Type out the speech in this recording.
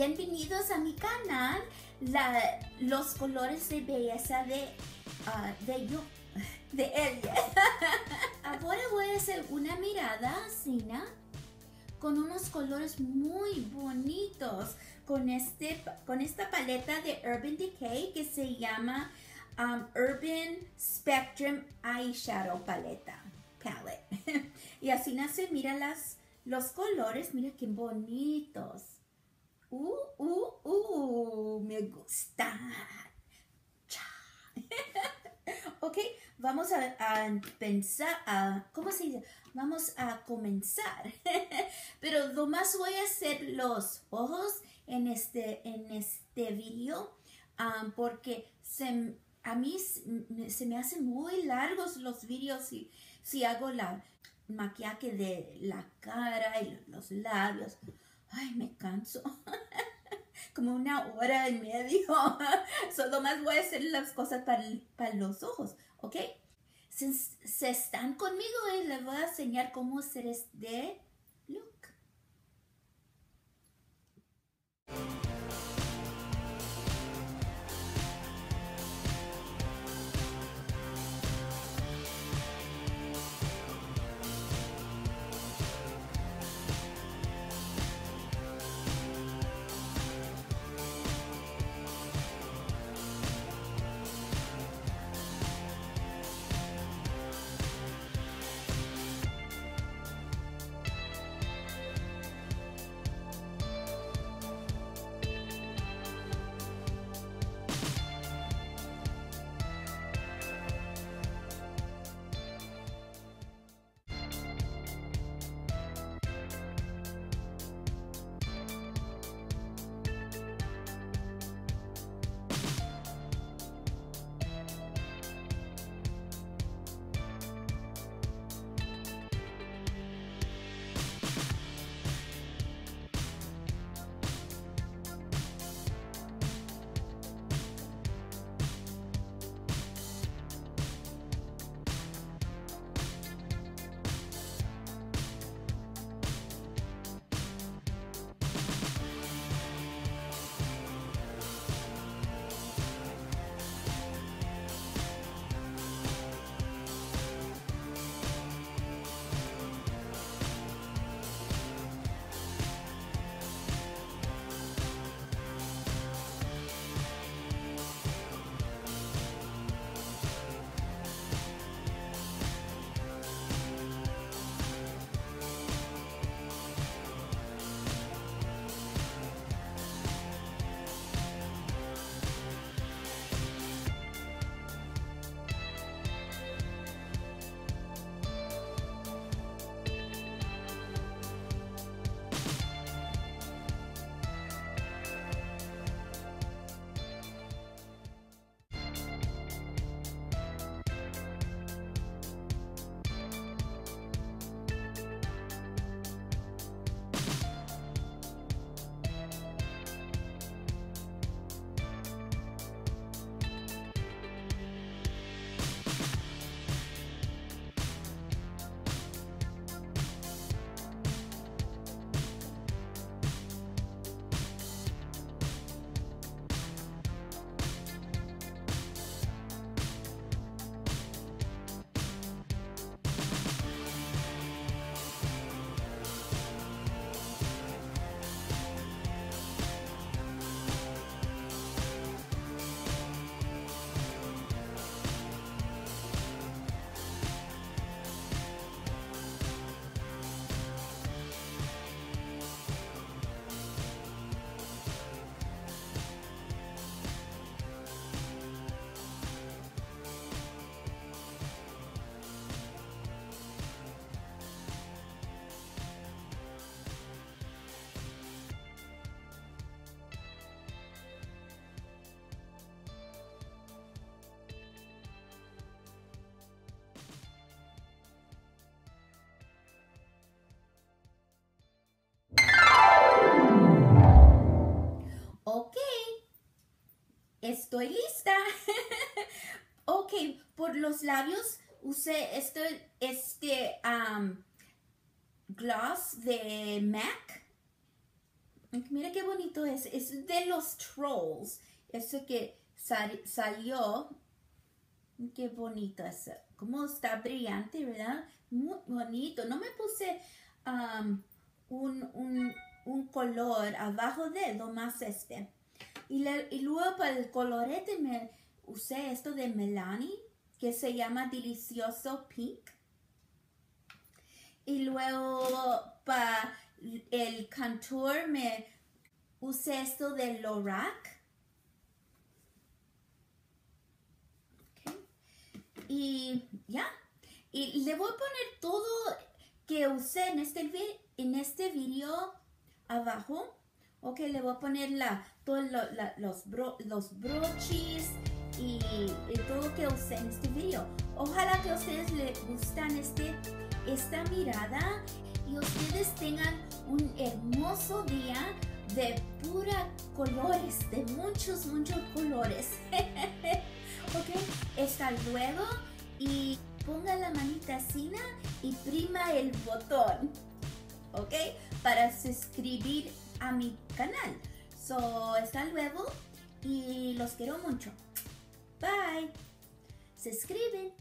bienvenidos a mi canal, los colores de belleza de, ah, de yo, de él. Ahora voy a hacer una mirada, con unos colores muy bonitos, con, este, con esta paleta de Urban Decay que se llama um, Urban Spectrum Eyeshadow Paleta. Palette. y así nace, mira las, los colores, mira qué bonitos. Uh, uh, uh, me gusta. ok, vamos a, pensar, a, ¿cómo se dice? Vamos a comenzar. Pero nomás voy a hacer los ojos en este, en este video porque se, a mí se me hacen muy largos los videos si, si hago la maquillaje de la cara y los labios. Ay, me canso. Como una hora y medio. Solo más voy a hacer las cosas para, para los ojos, ¿ok? Se, se, están conmigo y les voy a enseñar cómo hacer este look. Estoy lista. ok, por los labios usé este, este gloss de MAC. Mira qué bonito es. Es de los trolls. Ese que salió. Qué bonito es. Cómo está brillante, ¿verdad? Muy bonito. No me puse um, un, un, color abajo de lo más este. Y, y luego para el colorete me usé esto de Melanie, que se llama Delicioso Pink. Y luego para el contour me usé esto de Lorac. Y ya. Y le voy a poner todo que usé en este, en este video abajo. Ok, le voy a poner la, todos los, los broches y, todo que usé en este video. Ojalá que a ustedes les gustan este, esta mirada y ustedes tengan un hermoso día de pura colores, de muchos, muchos colores. ok, hasta luego y ponga la manita así y prima el botón. Ok, para suscribir a mi canal. So, hasta luego y los quiero mucho. Bye. Se escriben.